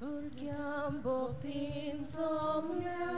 Hurkian botin somnya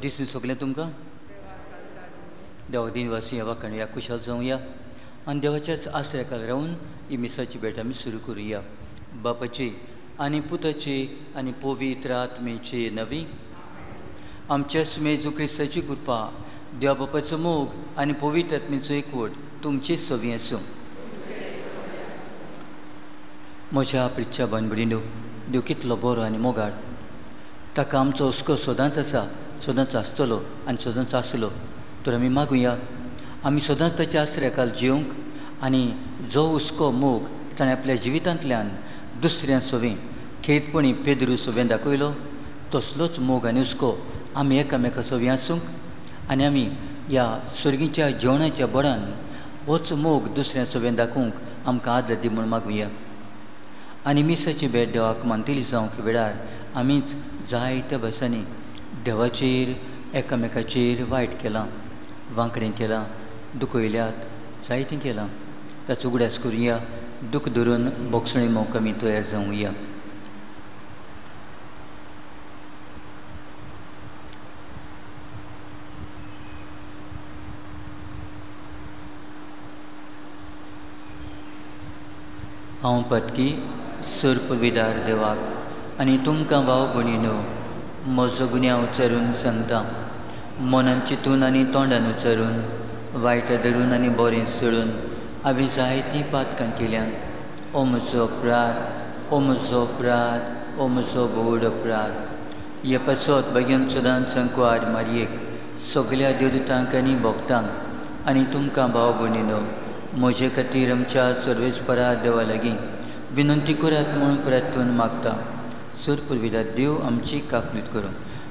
दिसून सगलें तुमकां? देवाक दिनवासी ह्या वाखाण या कुशाल जावया आनी देवाच्याच आश्रयाखाल रावून ही मिसाची भेट आमी सुरू करुया. बापाची आनी पुताची आनी पवित्र आत्मेची नवी. आमच्या सुमेजू क्रिस्ताची कृपा देवा बापाचो मोग आनी पवित्र आत्मेचो एकवट तुमची सवी आसूं म्हज्या प्रिच्छा बानबडीनो देव कितलो बरो आनी मोगाड ताका आमचो हुस्को सदांच आसा. सदांच आसतलो आनी सदांच आसलो तर आमी मागुया. आमी सदांच ताच्या आश्रयाकाल जिवंक आनी जो हुस्को मोग ताणें आपल्या जिवितांतल्यान दुसऱ्या सवें खेतपणी पेदरू सवें दाखयलो तसलोच मोग आनी हुस्को आमी एकामेका सवें आसूंक आनी आमी ह्या सर्गीच्या जेवणाच्या बडान होच मोग दुसऱ्या सवें दाखोवंक आमकां आदर दी म्हूण मागुया. आनी मिसाची भेट देवाक मानतली जावंक वेळार आमीच जायत्या भासांनी देवाचेर एकामेकाचेर वायट केलां वांकडें केलां दुखयल्यात जायतें केलां. ताचो उगड्यास करुया दूख धरून बोगसणी मोग कमी तयार जावया हांव पटकी सर्प विदार देवाक आनी तुमकां भाव न्हू म्हजो गुन्यांव उचारून सांगता मनान चिंतून आनी तोंडान उचारून वायट धरून आनी बरें सोडून हांवें जायतीं पातकां केल्यान ओ म्हजो अपराध ओ म्हजो अपराध ओ म्हजो बोड अपराध हे पासत बेगीन सदांच संकवार मारयेक सगल्या देवतांक आनी भोगतांक आनी तुमकां भाव भयणीनो म्हजे खातीर आमच्या सर्वेस्परा देवा लागीं विनंती करात म्हणून प्रार्थून मागता. सर पुर्विदा देव आमची काकलीत करूं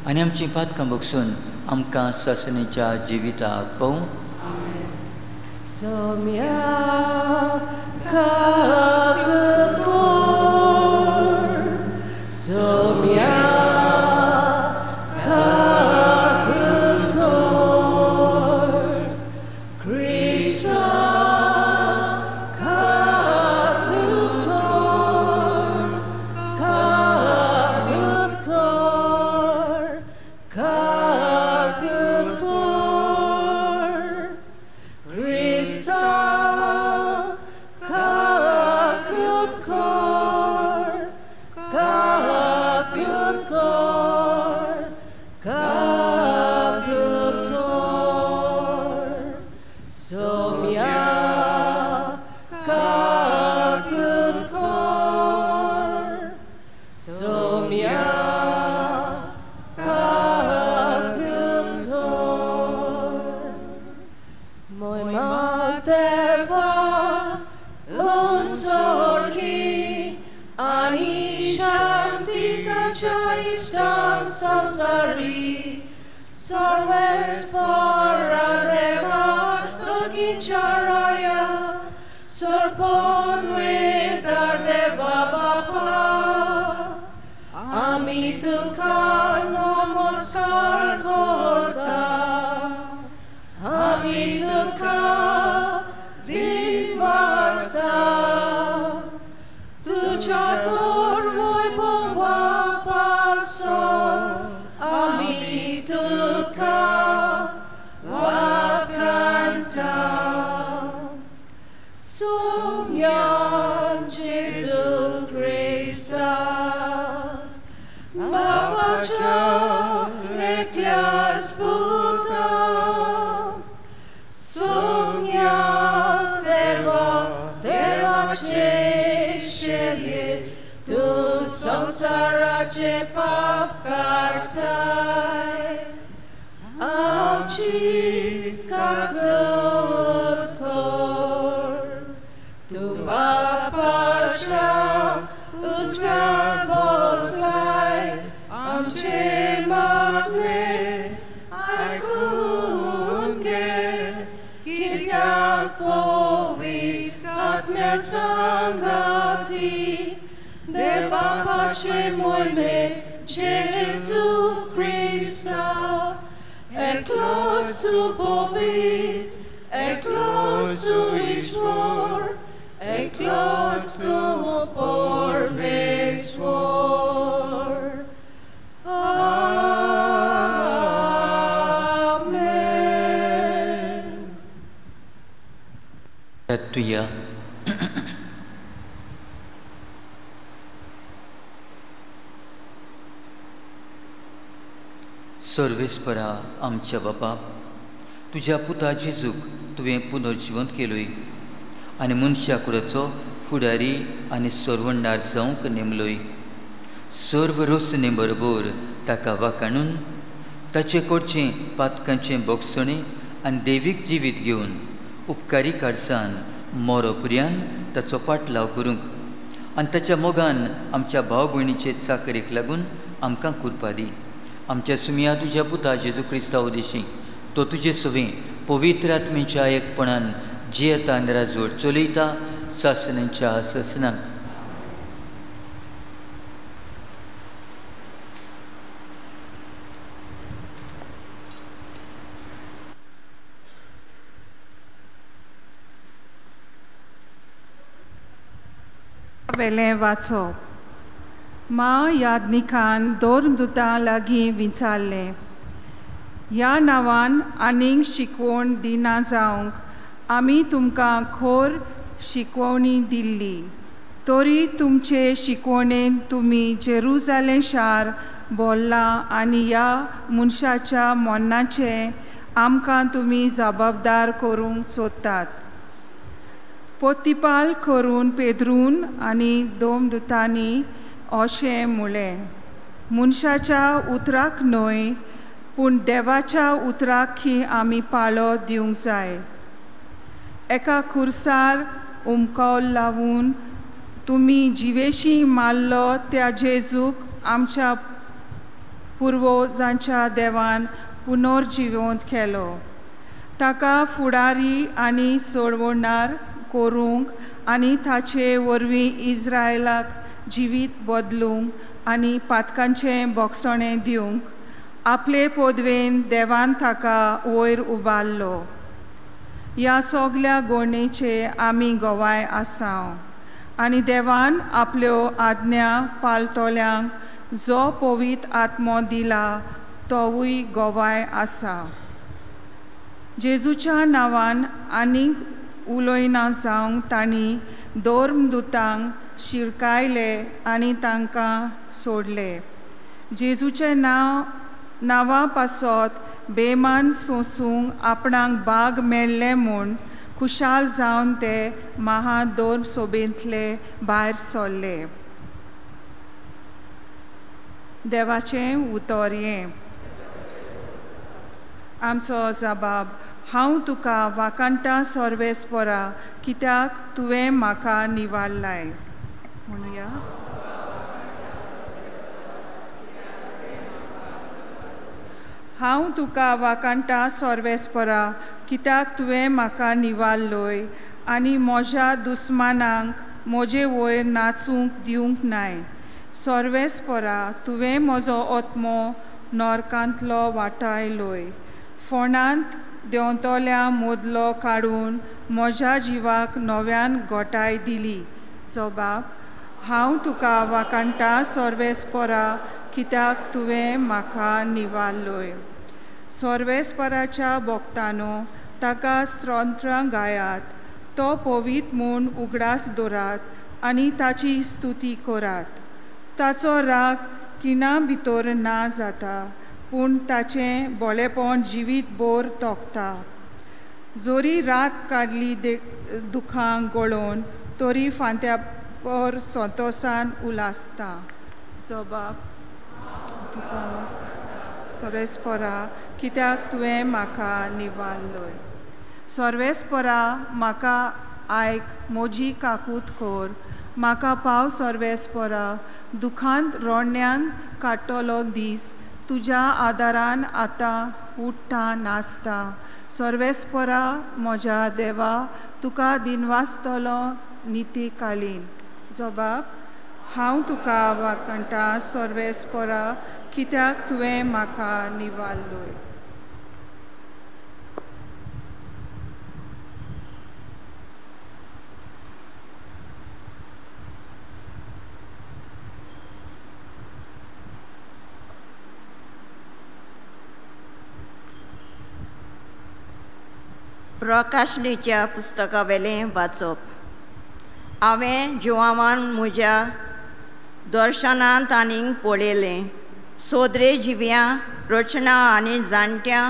आनी आमची पातकां बगसून आमकां सासणेच्या जिविताक पावूं Georgia. cercetoi me, Jesu Christa, e close to povi, e clos tu isvor, e close to por me. Amen. That to you. सर्वेस्परा आमच्या बापा तुज्या पुता जेजूक तुवें पुनर्जिवंत केलोय. आनी मनशा कुळाचो फुडारी आनी सरवंडार जावंक नेमलोय. सर्व रोसने बरोबर ताका वाकाणून ताचे कडचें पातकांचें बोगसणें आनी देवीक जिवीत घेवन उपकारी कारसान मोरोपुऱ्यान ताचो पाटलाव करूंक आनी ताच्या मोगान आमच्या भाव भयणीचे चाकरेक लागून आमकां कुरपा दी. आमच्या सुमिया तुज्या पुता जेजू क्रिस्तांव उदेशी तो तुजे सवें पवित्र आत्मेच्या एकपणान जियेता आनी राजवट चलयता सासणांच्या ससनाक वेलें वाचप मा यादनिकान दोन दुतां लागीं विचारलें ह्या नांवान आनीक शिकवण दिना जावंक आमी तुमकां खोर शिकवणी दिल्ली. तरी तुमचे शिकवणेन तुमी जेरुजाले शार बोल्ला आनी ह्या मनशाच्या मोन्नाचे आमकां तुमी जबाबदार करूंक सोदतात. पोतिपाल करून पेद्रून आनी दोम दुतांनी अशें म्हळें मनशाच्या उतराक न्हय पूण देवाच्या उतराक ही आमी पाळो दिवंक जाय. एका खुर्सार उमको लावून तुमी जिवेशी मारलो त्या जेजूक आमच्या पुर्वजांच्या देवान पुनर्जिवंत केलो. ताका फुडारी आनी सोडवणार करूंक आनी ताचे वरवीं इस्रायलाक जिवीत बदलूंक आनी पातकांचें बोगसणें दिवंक आपले पोदवेन देवान ताका वयर उबारलो ह्या सोगल्या गोणेचे आमी गोवाय आसाव आनी देवान आपल्यो आज्ञा पालतोल्यांक जो पवीत आत्मो दिला तोवूय गोवाय आसा जेजूच्या नांवान आनीक उलोयना जावंक तांणी दोर्मदुतांक शिरकायले आनी तांकां सोडले. जेजूचें नांव नांवा पासत बेमान सोंसूंक आपणाक बाग मेळ्ळें म्हूण खुशाल जावन ते महादोर सोबेंतले भायर सरले देवाचें उतर आमचो जबाब हांव तुका वाकांटा सोर्वेस्परा कित्याक तुवें म्हाका निवारलाय? म्हणुया हांव तुका वाकांटा सोर्वेस्परा कित्याक तुवें म्हाका निवारलोय आनी म्हज्या दुस्मानांक म्हजे वयर नाचूंक दिवंक नाय सोर्वेस्परा तुवें म्हजो ओत्मो नॉर्कांतलो वाटायलोय फोंडांत देंवतल्या मोदलो काडून म्हज्या जिवाक नव्यान गोटाय दिली जो बाब हांव तुका वाकांटा सर्वेस्परा कित्याक तुवें म्हाका निवारलोय. सोर्वेस्पराच्या बोगतानो ताका स्त्रोत्रां गायात तो पवीत म्हूण उगडास दवरात आनी ताची स्तुती करात. ताचो राग किना भितर ना जाता पूण ताचें बोळेपण जिवीत बोर तोखता जोरी रात काडली दे दुखांक गळोवन तरी फांत्या पर संतोसान उलासता जबाब तुका सोरेस्पोरा कित्याक तुवें म्हाका निवाल्लोय सोर्वेस्पोरा म्हाका आयक मोजी काकूत कोर म्हाका पाव सोर्वेस्पोरा दुखांत रोडण्यान काडटलो दीस तुज्या आदारान आतां उठ्ठा सर्वेस सोर्वेस्पोरा म्हज्या देवा तुका दिनवासतलो निती कालीन जबाब हांव तुका वाकणटा सोर्वेस्पोरा कित्याक तुवें म्हाका निवाल्लोय? प्रकाशणीच्या पुस्तका वेलें वाचप. हांवें जिवामान म्हज्या दर्शनांत आनीक पळयलें सोदरे जिव्यां रचना आनी जाणट्यां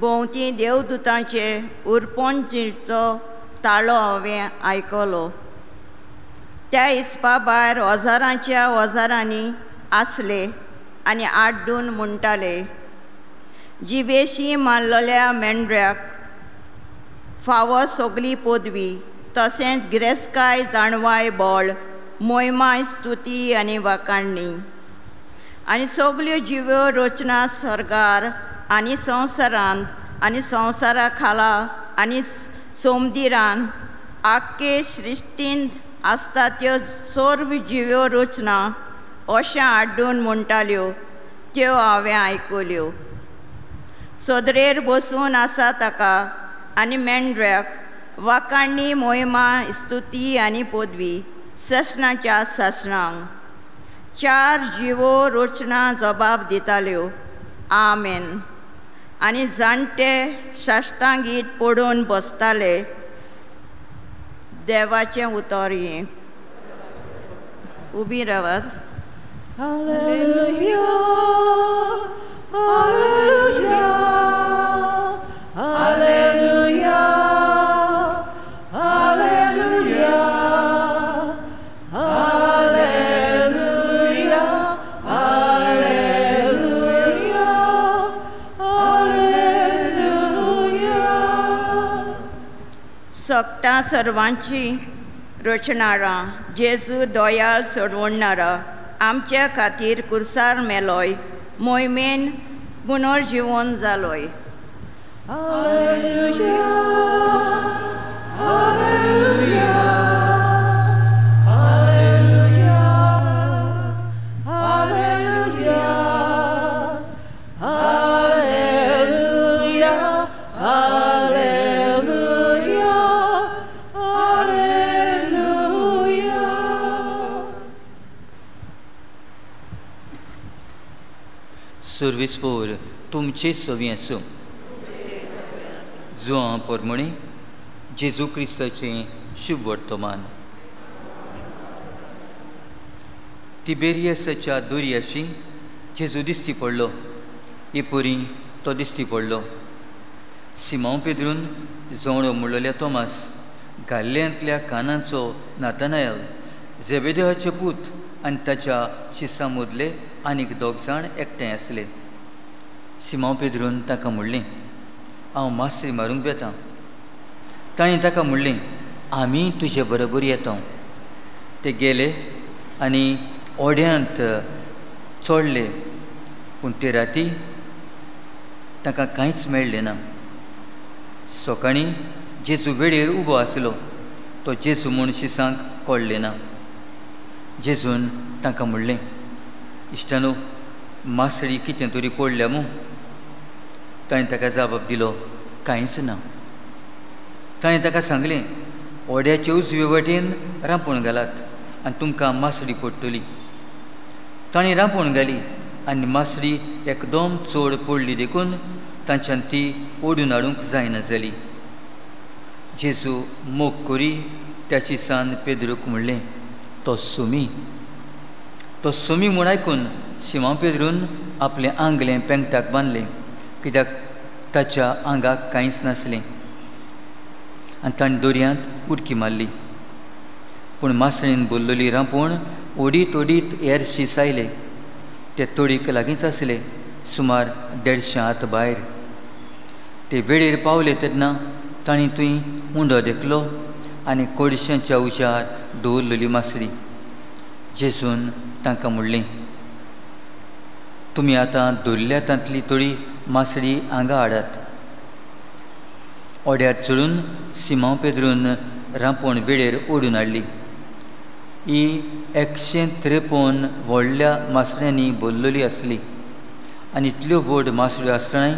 भोंवती देवदुतांचे उरपणचीचो ताळो हांवें आयकलो. त्या हिसपा भायर ओजारांच्या ओजारांनी आसले आनी आड्डून म्हणटाले जिवेशी मारलेल्या मेंढऱ्याक फावो सगली पदवी. तशेंच ग्रेस्काय जाणवाय बोळ मोयमाय स्तुती आनी वाकाणणी. आनी सगल्यो जिव्यो रचना सरकार आनी संवसारांत आनी संवसारा खाला आनी सोमदिरान आख्खे सृश्टींत आसता त्यो सर्व जिव्यो रचना अशें आड्डून म्हणटाल्यो त्यो हांवें आयकल्यो. सदरेर बसून आसा ताका आनी मेंढऱ्याक वाकांनी मोहिमा स्तुती आनी पदवी ससनाच्या ससनांक चार जिवो रचना जबाब दिताल्यो आमेन आनी जाणटे साश्टांगीत पडून बसताले देवाचें उतर हें उबी रावात Hallelujah, Hallelujah, Hallelujah, सक्ता सर्वांची रचणारा जेजू दोयाळ सोडवणारा आमच्या खातीर कुर्सार मेलोय मोहिमेन पुनर्जिवन जालोय सर्विसपोर तुमचे सवी आसूं जुआं पोरमणी जेजू क्रिस्ताचें शुभ वर्तमान तिबेरियसाच्या दोर्याशी जेजू दिसती पडलो एपुरी तो दिसती पडलो. सिमांव पेद्रून जवळो म्हणलेल्या तोमास गाल्ल्यांतल्या कानांचो नातानायल झेबेदेवाचे पूत आनी ताच्या शिसा मोदले आनीक दोग जाण एकठांय आसले सिमाव पेदरून ताका म्हणलें हांव मास्त्री मारूंक येता ताणें ताका म्हणलें आमी तुजे बरोबर येता. ते गेले आनी ओड्यांत चोडले. पूण ते राती ताका कांयच मेळ्ळें ना. सकाळीं जेजू वेळेर उबो आसलो तो जेजू म्हूण शिसांक कळ्ळें ना जेजून तांकां म्हणलें इश्टानो मासळी कितें तरी पडल्या मू ताणें ताका जबाब दिलो कांयच ना ताणें ताका सांगलें ओड्याचे उजवे वटेन रांपोण घालात आनी तुमकां मासडी पडटली ताणें रांपोण घाली आनी मासडी एकदम चड पडली देखून तांच्यान ती ओडून हाडूंक जायना जाली जेजू मोग करी त्याची सान पेद्रूक म्हणलें तो सुमी तो सुमी म्हूण आयकून शिमा पेद्रून आपलें आंगलें पेंगटाक बांदलें कित्याक ताच्या आंगाक कांयच नासलें. आनी ताणें दोरयांत उडकी मारली. पूण मासळीन बोल्लोली रांपोण ओडीत ओडीत एरशी आयले ते तोडीक लागींच आसले सुमार देडशे हात भायर. ते वेळेर पावले तेन्ना तांणी थंय उंडो देखलो. आनी कोडशांच्या उजार दवरलेली मासडी जेसून तांकां म्हणलें तुमी आतां धुल्ल्या तांतली थोडी मासडी हांगा हाडात. ओड्यार चडून सिमांव पेदरून रांपोण वेळेर ओडून हाडली. ही एकशे त्रेपन्न व्हडल्या मासड्यांनी भरलेली आसली आनी इतल्यो व्हड मासड्यो आसतनाय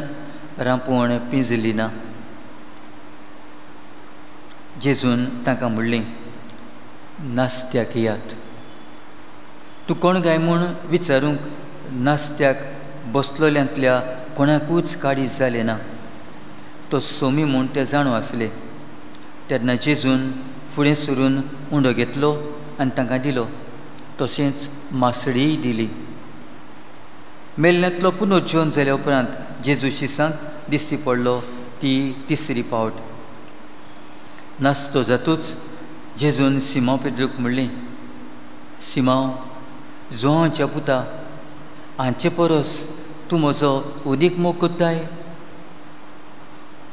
रांपोण पिंजली ना जेजून तांकां म्हणलें नास्त्याक यात. तूं कोण गाय म्हूण विचारूंक नास्त्याक बसलोल्यांतल्या कोणाकूच काडीज जालें ना. तो सोमी म्हूण ते जाणू आसले. तेन्ना जेजून फुडें सरून उंडो घेतलो आनी तांकां दिलो. तशेंच मासडीय दिली. मेल्ल्यांतलो पुनर्जीवन जाल्या उपरांत जेजू शिसांक दिसती पडलो ती तिसरी पावट. नासतो जातूच जेजून सिमा पेद्रूक म्हणलें सिमा जुवांच्या पुता हांचे परस तूं म्हजो उदीक मोग कोत्ताय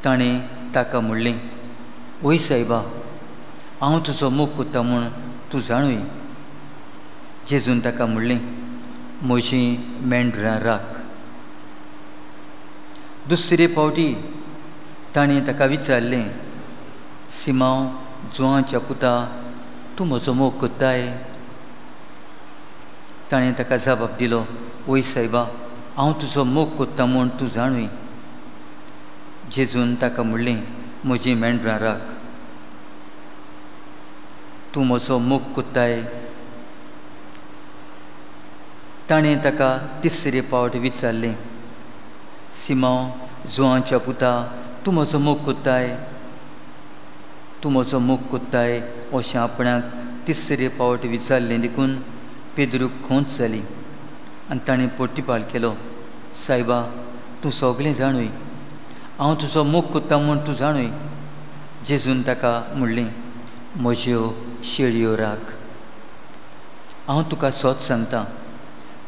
ताणें ताका म्हणलें वय सायबा हांव तुजो मोग कोत्ता म्हूण तूं जाणूय जेजून ताका म्हणलें म्हजीं मेंढरां राख दुसरे फावटी ताणें ताका विचारलें Simão, Joan Chaputa, tumozomo मोग Tani taka zabab dilo, oi saiba, आउँ तुझो मोग कोत्ता म्हूण तूं जाणवी जेजून ताका म्हणलें म्हजी मेंढरां राख तूं म्हजो मोग कोत्ताय ताणें तिसरे पावट विचारलें सिमांव जुवा पुता तूं मोग तूं म्हजो मोग कोत्ताय अशें आपणाक तिसरे पावट विचारलें देखून पेद्रूक खोंच जाली आनी ताणें पोटीपाल केलो सायबा तूं सगळें जाणूय. हांव तुजो मोग कोत्ता म्हूण तूं जाणूय. जेजून ताका म्हणलें म्हज्यो शेळयो राख. हांव तुका सोच सांगता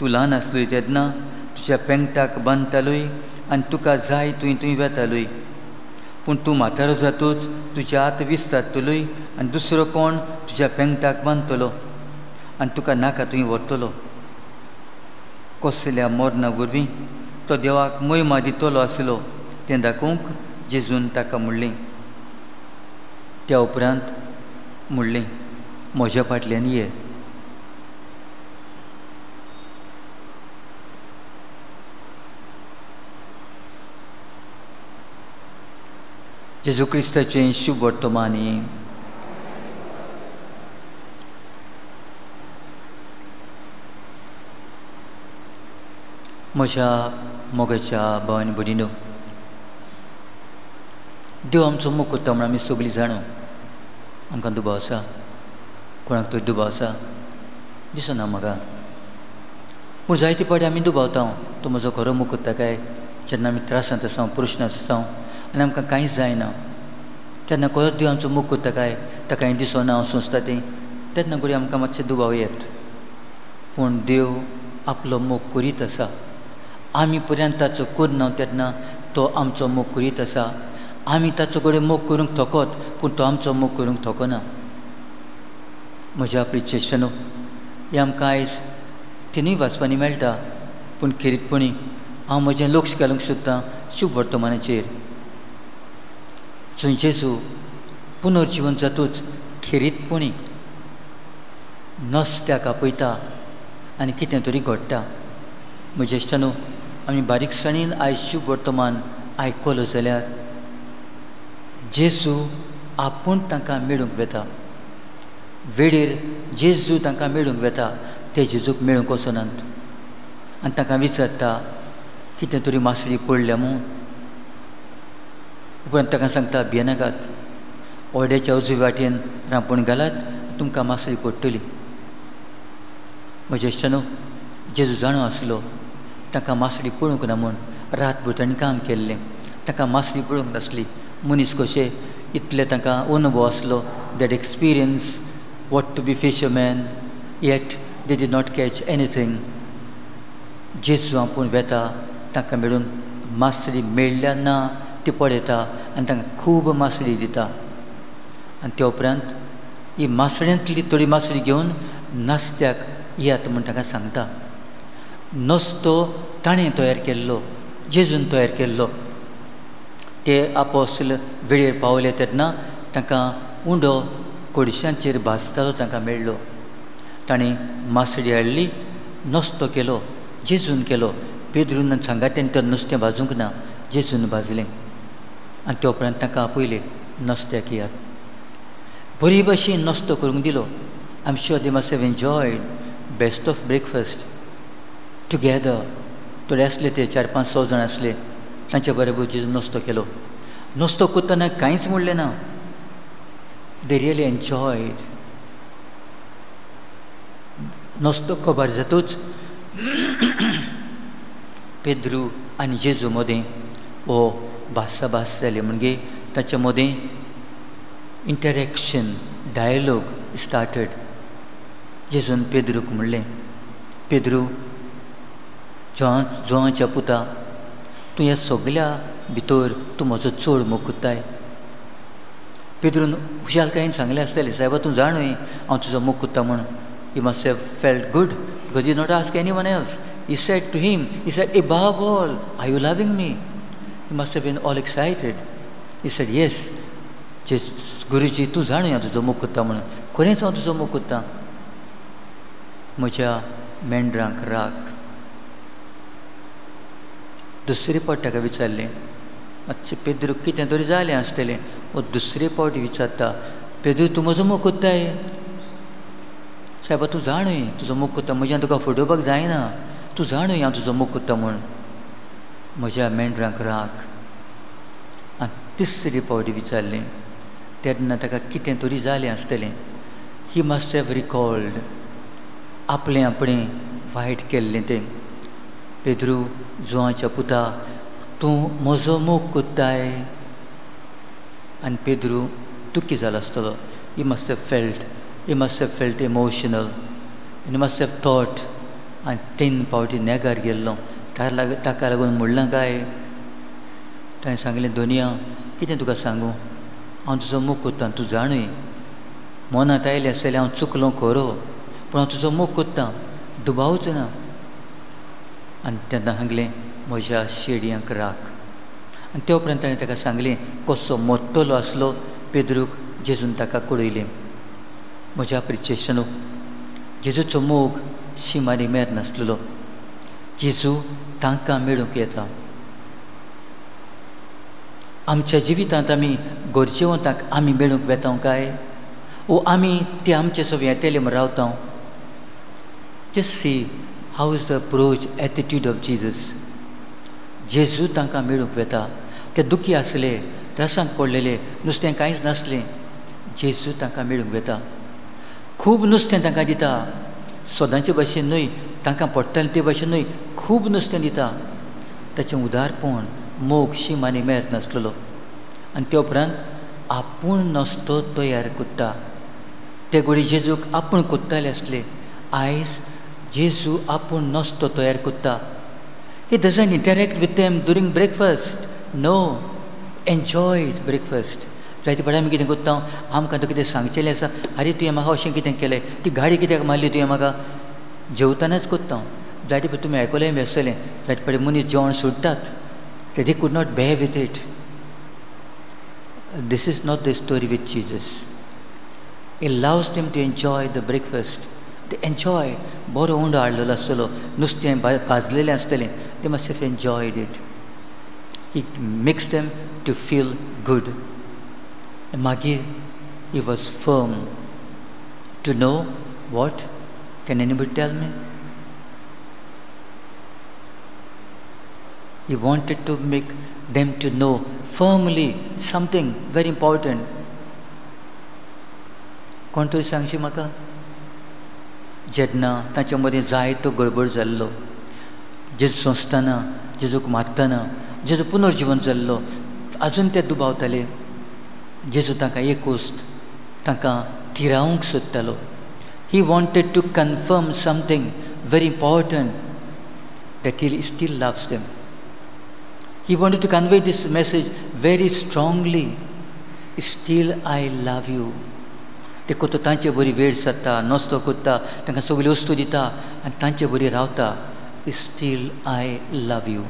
तूं ल्हान आसलोय तेन्ना तुज्या पेंगटाक बांदतालोय आनी तुका जाय तुवें तुवें वेतालोय. पूण तूं म्हातारो जातूच तुज्या आत विस्तारतलोय आनी दुसरो कोण तुज्या पेंगटाक बांदतलो आनी तुका नाका तुवें व्हरतलो. कसल्या मरणा वरवीं तो देवाक महिमा दितलो आसलो तें दाखोवंक जेजून ताका म्हणलें त्या उपरांत म्हणलें म्हज्या फाटल्यान ये. जेजू क्रिस्ताचें शुभ वर्तमानी. म्हज्या मोगाच्या भावानी भयणीनो देव आमचो मोग कोत्ता म्हण आमी सगळीं जाणू. आमकां दुबाव आसा. कोणाक तरी दुबाव आसा? दिसना म्हाका. पूण जायते पाटी आमी दुबावता तो म्हजो खरो मोग कोत्ता काय जेन्ना आमी त्रासांत आसा प्रश्न आसा आनी आमकां कांयच जायना. तेन्ना खरोच देव आमचो मोग कोत्ता काय? ताका हें दिसना हांव सोंसता तें. तेन्ना कडेन आमकां मातशें दुबाव येत. पूण देव आपलो मोग करीत आसा. आमी पर्यंत ताचो करना तेन्ना तो आमचो मोग करीत आसा. आमी ताचो कडेन मोग करूंक थकोत पूण तो आमचो मोग करूंक थकोना. म्हज्या आपली चेश्टनो हें आमकां आयज तिनूय वाचपांनी मेळटा. पूण खेरीतपणी हांव म्हजें लक्ष घालूंक सोदतां शुभ वर्तमानाचेर. संशेसू पुनर्जीवन जातूच खेरीतपणी नस त्या कापयता आनी कितें तरी घडटा. म्हजे इश्टानो आमी बारीकसाणेन आयज वर्तमान आयकलो जाल्यार जेजू आपूण तांकां मेळूंक वेता. वेळेर जेजू तांकां मेळूंक वेता ते जेजूक मेळूंक वचनात आनी तांकां विचारता कितें तरी मासळी पडल्या म्हूण? उपरांत ताका सांगता भियेनाकात ओड्याच्या उजवी वाटेन रांपोण घालात तुमकां मासळी पडटली म्हजे इश्टानो जेजू जाणो आसलो. ताका मासळी पळोवंक ना म्हूण रातभर ताणें काम केल्लें. ताका मासळी पळोवंक नासली. मनीस कशें? इतले तांकां अनुभव आसलो. That experience what to be fisherman yet they did not catch anything जेजू आपूण वेता तांकां मेळून मास्तरी मेळ्ळ्या ना. ती पळयता आनी तांकां खूब मासडी दिता आनी ते उपरांत ही मासड्यांतली थोडी मासडी घेवन नास्त्याक येयात म्हूण ताका सांगता नस्तो ताणें तयार केल्लो जेजून तयार केल्लो ते आपोसल वेळेर पावले तेन्ना तांकां उंडो कोडशांचेर भाजतालो तांकां मेळ्ळो ताणें मासडी हाडली नस्तो केलो जेजून केलो पेद्रून सांगा तेणें तर नुस्तें भाजूंक ना जेजून भाजलें आनी ते उपरांत तांकां आपयलें नुस्त्याक येयात बरी भशेन नस्तो करूंक दिलो. I am sure they must have enjoyed best of breakfast together थोडे आसले ते चार पांच स जाण आसले तांचे बरोबर जिजो नस्तो केलो. नस्तो करतना कांयच म्हणलें ना. दे रियली एन्जॉयड नस्तो खबर जातूच. पेद्रू आनी जेजू मदें हो भासा भास जाली म्हणजे ताचे मदें डायलॉग स्टार्टड जेजून पेद्रूक म्हणलें पेद्रू जोआ जोआच्या पुता तूं ह्या सगल्या भितर तूं म्हजो चड मोकुताय. पेद्रून खुशालकायेन सांगलें आसतलें सायबा तूं जाणूय हांव तुजो मोग कोत्ता म्हूण. You must have felt good because you not ask any one else he said to him he said ए बाब all are you loving me you must have been all excited he said yes जे गुरुजी तूं जाणूय हांव तुजो मोग कोत्ता म्हणून खरेंच हांव तुजो मोग कोत्ता म्हज्या मेंढरांक राख दुसरे फावट ताका विचारलें मातशें पेद्रू कितें तरी जालें आसतलें वो दुसरे फावट विचारता पेद्रू तूं म्हजो मोग कोत्ताय सायबा तूं जाणूय तुजो मोग कोत्ता म्हज्यान तुका फटोवपाक जायना तूं जाणूय हांव तुजो मोग कोत्ता म्हूण म्हज्या मेंढरांक राख आनी तिसरी पावटी विचारलें तेन्ना ताका कितें तरी जालें आसतलें. ही मस्ट हॅव रिकॉल्ड आपलें आपणें वायट केल्लें तें. पेद्रू जुवाच्या पुता तूं म्हजो मोग कोत्ताय. आनी पेद्रू दुखी जालो आसतलो. He must have felt he must have felt emotional he must have thought आनी तीन पावटी नेगार गेल्लो. ताका लाग ताका लागून म्हणलां काय? ताणें सांगलें दोनिया कितें तुका सांगू? हांव तुजो मोग कोत्तां तूं जाणूय. मनांत आयलें आसतलें हांव चुकलो खरो पूण हांव तुजो मोग कोत्तां दुबावच ना. आनी तेन्ना सांगलें म्हज्या शेडयांक राख. आनी ते उपरांत ताणें ताका सांगलें कसो मोत्तलो आसलो पेद्रूक जेजून ताका कळयलें म्हज्या प्रिचेशनूक जेजूचो मोग शिमारी मेर नासलेलो. जेजू तांकां मेळूंक येता. आमच्या जिवितांत आमी गरजेवंतांक आमी मेळूंक वेता काय? वो आमी ते आमचे सो येतेले म्हण रावता. Just see how is the approach attitude of Jesus जेजू तांकां मेळूंक वेता. ते दुखी आसले त्रासांत पडलेले नुस्तें कांयच नासलें. जेजू तांकां मेळूंक वेता. खूब नुस्तें तांकां दिता. सोदांचे भशेन न्हय तांकां पडटलें ते भशेन न्हय खूब नुस्तें दिता. ताचें उदारपण मोग शीम आनी मेळच नासलेलो. आनी ते उपरांत आपूण नस्तो तयार कोत्ता ते घोडी जेजूक आपूण कोत्ताले आसले आयज जेजू आपूण नस्तो तयार कोत्ता he doesn't interact with them during breakfast no enjoy breakfast जायते फावटी आमी कितें कोत्ता आमकां आतां कितें सांगचेलें आसा. आरे तुवें म्हाका अशें कितें केलें ती गाडी कित्याक मारली तुवें म्हाका जेवतानाच कोत्ता जायते फावटी तुमी आयकलें बी आसतलें जायते फावटी मनीस जेवण सोडटात ते they could not bear with it this is not the story with Jesus. He allows them to enjoy the breakfast. They enjoy. बरो उंडो हाडलेलो आसतलो नुस्तें भाजलेलें आसतलें they must have enjoyed it he makes them to feel good मागीर he was firm to know what can anybody tell me He wanted to make them to know firmly something very important. कोण तरी सांगशी म्हाका जेन्ना तांच्या मदीं जायतो गडबड जाल्लो. जेजू सोंसतना जेजूक मारतना जेजू पुनर्जीवन जाल्लो. आजून ते दुबावताले. जेजू तांकां एक वस्त तांकां थिरावंक सोदतालो. He wanted to confirm something very important that he still loves them He wanted to convey this message very strongly. Still I love you. ते कोतो तांचे बरी वेळ सत्ता नस्तो कोत्ता तांकां सगल्यो वस्तू दिता आनी तांचे बरी रावता स्टील आय लव यू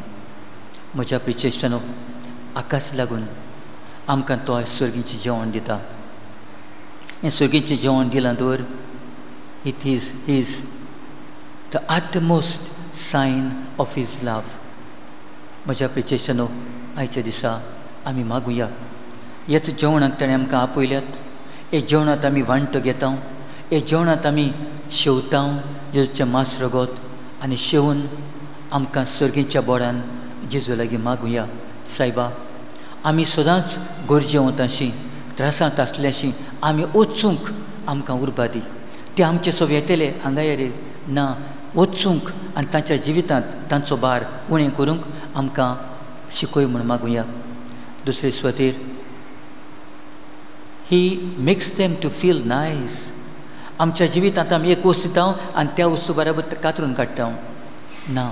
म्हज्या प्रिचेश्टनो आकाश लागून आमकां तो स्वर्गीचें जेवण दिता हें स्वर्गीचें जेवण दिलां दवर it is his the utmost sign of his love म्हज्या प्रिचेशनो आयच्या दिसा आमी मागुया. हेच जेवणाक ताणें आमकां आपयल्यात. हे जेवणांत आमी वांटो घेता हे जेवणांत आमी शेवता जेजूचें मास रगत आनी शेवून आमकां सर्गीच्या बोडान जेजू लागीं मागुया. सायबा आमी सदांच गरजे वताशी त्रासांत आसल्याशी आमी वचूंक आमकां उर्बा दी ते आमचे सो येतले हांगा येरे ना वचूंक आनी तांच्या जिवितांत तांचो भार उणें करूंक आमकां शिकय म्हूण मागुया. दुसरे सुवातेर he makes them to feel nice आमच्या जिवितांत आमी एक वस्त दिता आनी त्या वस्तू बराबर कातरून काडटा. ना.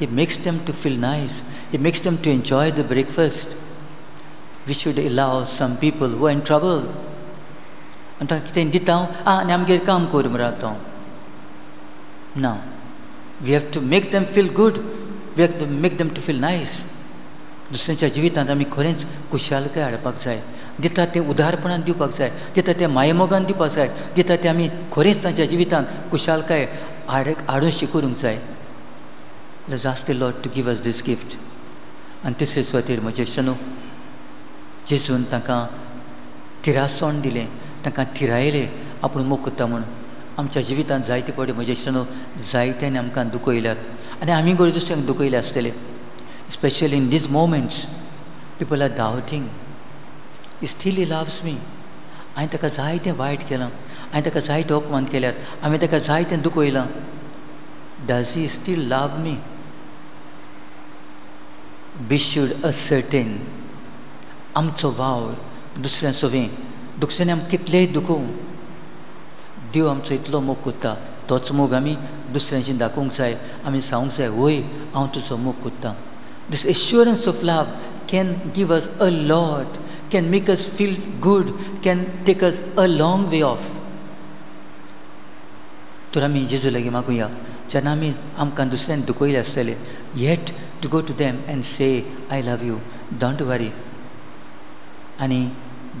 He makes them to feel nice he makes them to enjoy the breakfast we should allow some people who in travel आनी तांकां कितें दिता आं आनी आमगेर काम कर म्हूण रावता ना. We have to make them feel good we have to make them to feel nice दुसऱ्यांच्या जिवितांत आमी खरेंच खुशालकाय हाडपाक जाय. दिता तें उदारपणान दिवपाक जाय दिता तें मायमोगान दिवपाक जाय दिता तें आमी खरेंच तांच्या जिवितांत खुशालकाय हाड हाडून शिकूंक जाय. जास्त lot to give us this gift आनी तिसरे सुवातेर म्हजे शनू जेजून तांकां थिरासोण दिलें तांकां थिरायलें आपूण मोग करता म्हूण आमच्या जिवितांत जायते पडे म्हजे शनू जायत्यांनी आमकां दुखयल्यात आनी आमी गो दुसऱ्यांक दुखयले आसतले especially in these moments people are doubting still he loves me हांवें ताका जायतें वायट केलां. हांवें ताका जायते अपमान केल्यात. हांवें ताका जायतें दुखयलां does he still love me be should ascertain आमचो वाव दुसऱ्या सोवें दुसऱ्यान आमकां कितलेंय दुखोवं. देव आमचो इतलो मोग कोत्ता तोच मोग आमी दुसऱ्यांची दाखोवंक जाय. आमी सांगूंक जाय वय हांव तुजो मोग कोत्ता this assurance of love can give us a lot can make us feel good can take us a long way off तर आमी जेजू लागीं मागुया जेन्ना आमी आमकां दुसऱ्यान दुखयले आसतले yet to go to them and say I love you don't worry आनी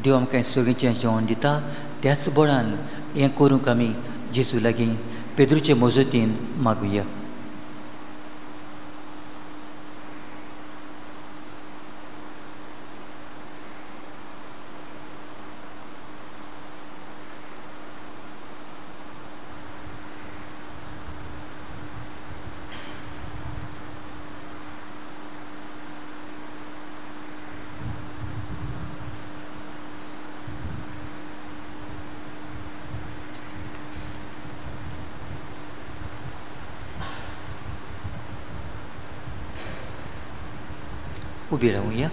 देव आमकां सगळींचें जेवण दिता त्याच बळान हें करूंक आमी जेजू लागीं peducem o zi maguia. उभी राहूया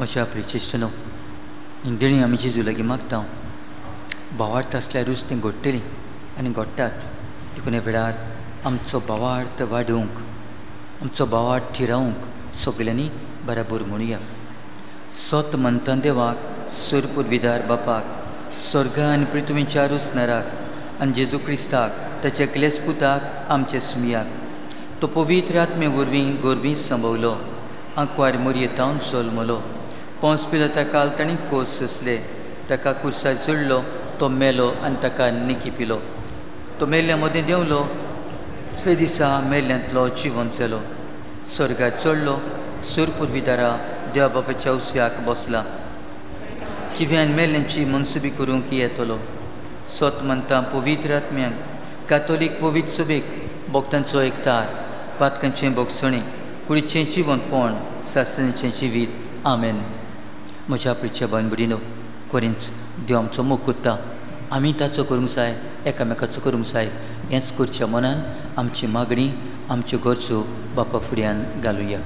अशा प्रिचेश्टनो इंडिणी आमी जेजू लागीं मागता भावार्थ आसल्यारूच तीं घडटलीं आनी घडटात देखून ह्या वेळार आमचो भावार्थ वाडोवंक आमचो भावार्थ थिरावंक सगल्यांनी बराबर म्हणुया सत मंथन देवाक सुरपूर विदार बापाक स्वर्ग आनी पृथ्वीच्यारूच नराक आनी जेजू क्रिस्ताक ताचे क्लेस पुताक आमचे सुमियाक तो पवित्र आत्मे वरवीं गोरबी संभवलो आंकवार मोरयेतावन सोलमलो पोंस पिलो ताका ताणी कोस सुसले ताका कुर्सा जुडलो तो मेलो आनी ताका निकी पिलो तो मेल्ल्या मदें देंवलो ते दिसा मेल्ल्यांतलो जिवन जालो स्वर्गात चडलो सुरपूर विदारा देवा बापाच्या उसव्याक बसला जिव्यान मेल्ल्यांची मनसुबी करूंक येतलो स्वत म्हणटा पवित्र आत्म्यांक कातोलीक पवित्र सुबेक भक्तांचो एकतार पातकांचें भोगसणी कुडीचें जिवनपण सासणेचें जिवीत आमेन म्हज्या प्रिच्या बांदबडीनो कोरींच देव आमचो मोग कोत्ता आमी ताचो करूंक जाय एकामेकाचो करूंक जाय हेंच करच्या मनान आमची मागणी आमच्यो गरजो बापा फुड्यान घालुया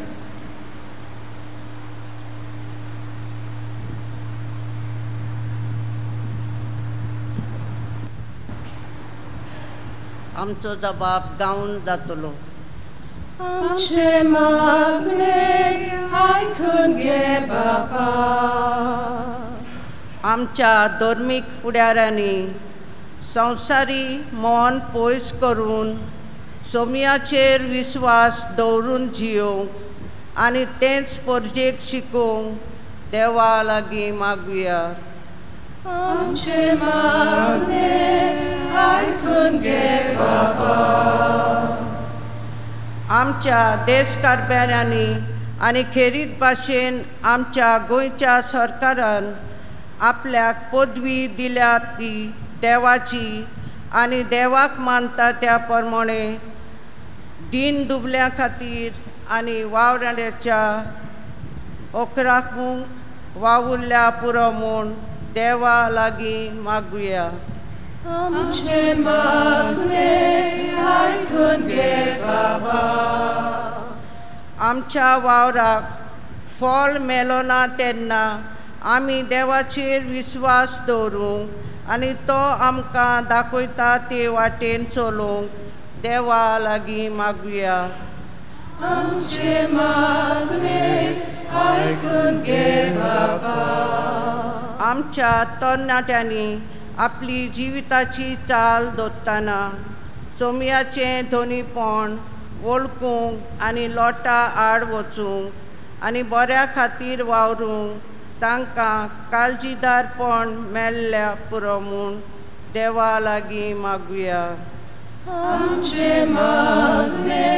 आमचो जबाब गावन जातलो. आमचे मागणे आयकून घे बाबा. आमच्या धर्मीक फुडाऱ्यांनी संवसारी मन पयस करून सोमयाचेर विस्वास दवरून जियोंक आनी तेंच परजेक शिकोवंक देवा लागीं मागुया आमचे मागणे आयकून घे बाबा आमच्या देशकारब्याऱ्यांनी आनी खेरीत भाशेन आमच्या गोंयच्या सरकारान आपल्याक पदवी दिल्या ती देवाची आनी देवाक मानता त्या प्रमाणे दीन दुबल्या खातीर आनी वावराड्याच्या ओकराकूंक वावुरल्या पुरो म्हूण देवा लागीं मागुया. आमच्या वावराक फळ मेलो ना तेन्ना आमी देवाचेर विस्वास दवरूंक आनी तो आमकां दाखयता ते वाटेन चलोवंक देवा लागीं मागुया. आमचे मागणे आयकून घे बाबा. आमच्या तरणाट्यांनी आपली जिविताची चाल दोत्ताना चोमयाचें धोनीपण वळखूंक आनी लोटा आड वचूंक आनी बऱ्या खातीर वावरूंक तांकां काळजीदारपण मेल्ल्या पुरो म्हूण देवा लागीं मागुया. आमचे मागणे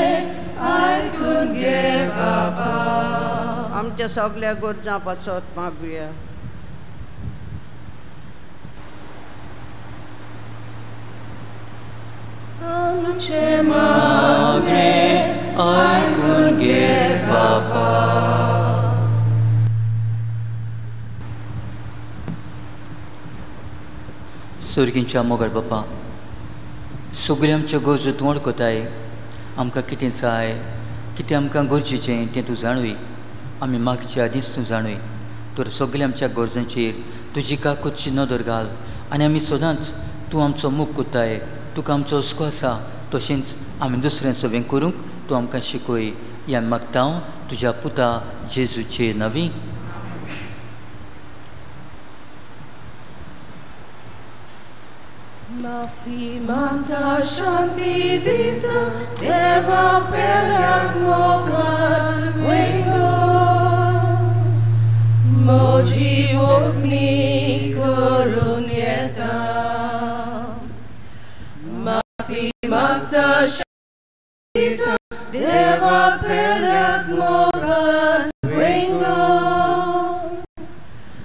आयकून घे बाबा. आमच्या सगल्या गरजां पासत मागुया. आमचे मागणे आयकून घे बाबा सुर्गींच्या मोगल बापा सगळी आमच्यो गरजो तूं वळखताय आमकां कितें जाय कितें आमकां गरजेचें तें तूं जाणूय आमी मागच्या आदींच तूं जाणूय तर सगळ्या आमच्या गरजांचेर तुजी काकूतची नदर घाल आनी आमी सदांच तूं आमचो मूख कोत्ताय तुका आमचो हुस्को आसा तशेंच आमी दुसऱ्यां सवें करूंक तूं आमकां शिकय ह्या मागता हांव तुज्या पुता जेजूचे नवी Mafi manta shanti dita deva pelak mokan wengo Moji ogni korunyeta Shakita Deva Pilat Mogan Wingo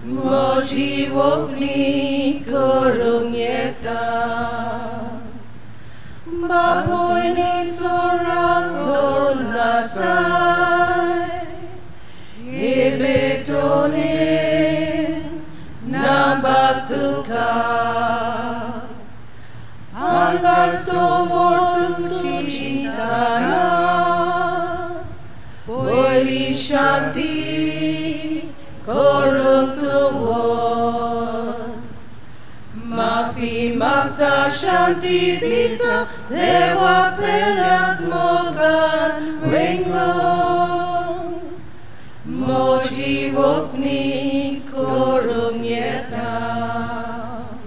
Moji Wokli Korungeta Baboy Nitsorang Tolnasai Ibetonin Nambatukai Shanti Dita Deva Pelat Mogan Winglong Moji Wopni Korum Yetam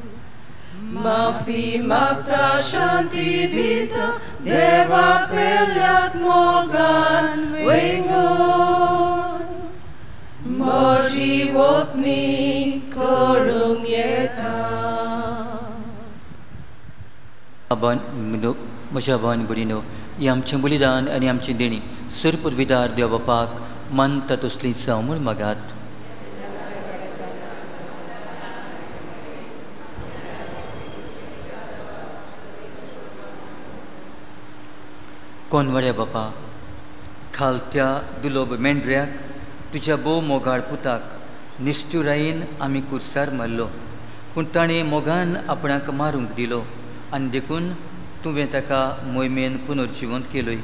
Mafi makta, Shanti Dita Deva Pelat Mogan Winglong Moji Wopni Korum म्हज्या भावान भरिनो ही आमचें बलिदान आनी आमची देणी सर्प विदार देव बापाक मानता तसली जावं म्हूण मागात कोनवड्या बापा खालत्या दुलोब मेंढऱ्याक तुज्या भोव मोगाळ पुताक निश्चुरायेन आमी कुर्सार मारलो पूण ताणें मोगान आपणाक मारूंक दिलो आनी देखून तुवें ताका मोहिमेन पुनर्जिवंत केलोय.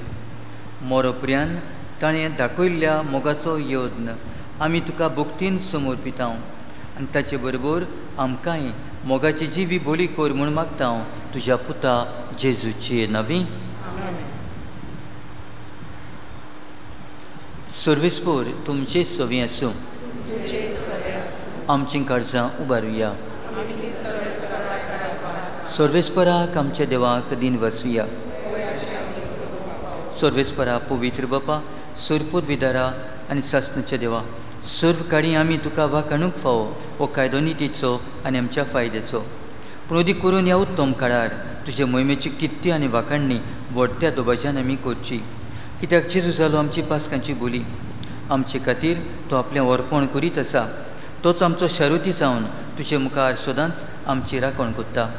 मोरोपर्यान ताणें दाखयल्ल्या मोगाचो यत्न आमी तुका भोक्तीन समर्पितांव आनी ताचे बरोबर आमकांय मोगाची जिवी बोली कोर म्हूण मागता हांव तुज्या पुता जेजूची नवी. सर्वेस्पोर तुमचे सवी आसूं. आमचीं काळजां उबारुया. सर्वेस्पराक आमच्या देवाक दिन वसुया. सर्वेस्परा पवित्र बापा सुरपूर विदारा आनी सासणेच्या देवा. सर्व काळी आमी तुका वाकाणूक फावो हो कायदो नितीचो आनी आमच्या फायद्याचो. पूण करून ह्या उत्तम काळार तुजे मोहिमेची कित्ती आनी वाकाणणी व्हडत्या दोबाज्यान आमी करची. कित्याक जेजू जालो आमची पासकांची बोली? आमचे खातीर तो आपलें अर्पण करीत आसा. तोच आमचो शारुती जावन तुजे मुखार सदांच आमची राखण कोत्ता.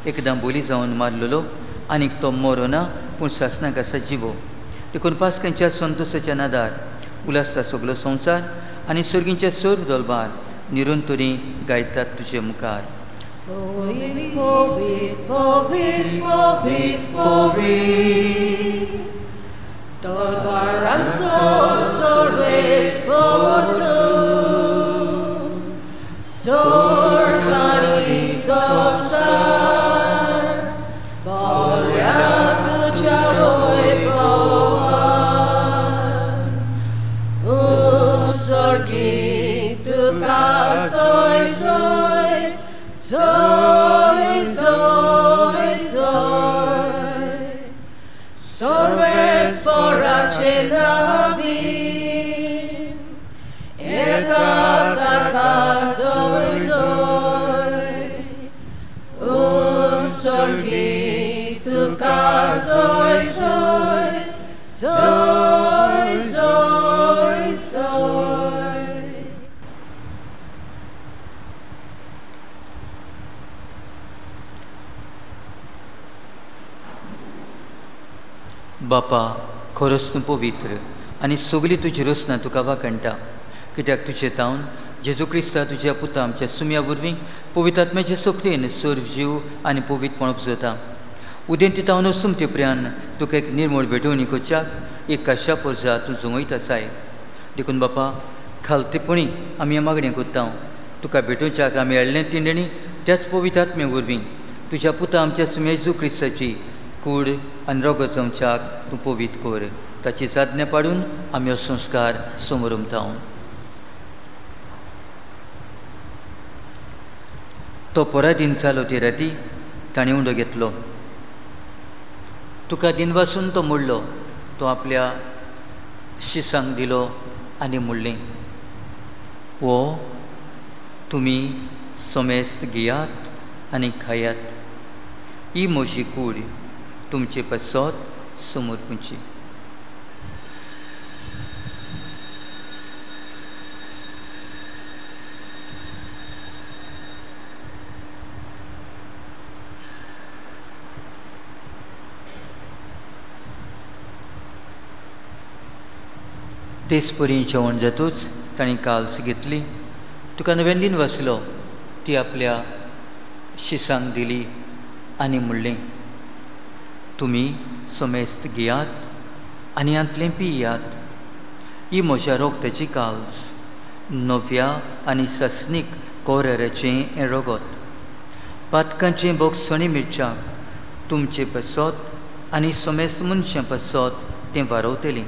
एकदां दांबोली जावन मारलेलो आनीक तो मरो ना पूण सासनाक आसा जिवो देखून पासकांच्या संतोशाच्या नादार उलासता सगलो संवसार आनी सर्गींच्या सर्व दोलबार निरंतरी गायतात तुजे मुखार Povit, povit, so बापा खरोच तूं पवित्र आनी सगली तुजी रचना तुका वाखणटा कित्याक तुजें तावन जेजू क्रिस्ता तुज्या पुता आमच्या सुम्या वरवीं पवित्रात्म्याचे सोखतेन सर्व जीव आनी पवित्रपण उपजता उदेंत ती तावन वसूम ते प्रियान तुका एक निर्मळ भेटवणी कोच्याक एक काशा पोरजा तूं जुंवयत आसाय देखून बापा खालतेपणी आमी हे मागणें कोत्ता. तुका भेटोवच्याक आमी हाडलें तिंडणी त्याच पवित्रात्मे वरवीं. तुज्या पुता आमच्या सुम्या जेजू क्रिस्ताची कूड आनी रोग जमच्याक तूं पवीत कर. ताची साधने पाडून आमी हो संस्कार समोर उमताव तो पराधीन जालो ती राती ताणें उंडो घेतलो. तुका दिनवासून तो मोडलो. तो आपल्या शिसांक दिलो आनी म्हणलें वो तुमी समेस्त घेयात आनी खायात. ही म्हजी कूड. तुमचे पसत समोर पुंची. तेच परी जेवण जातूच ताणी काल्स घेतली. तुका नव्यान वाचलो ती आपल्या शिसांक दिली आनी म्हणलें तुमी समेस्त घेयात आनी यांतलें पियात ही म्हज्या रोगताची काल्स नव्या आनी ससनीक कोरेरेचें हें रोगत पातकांचें बोगसणी मिरच्याक तुमचें पसत आनी समेस्त मनशां पसत तें वारवतलीं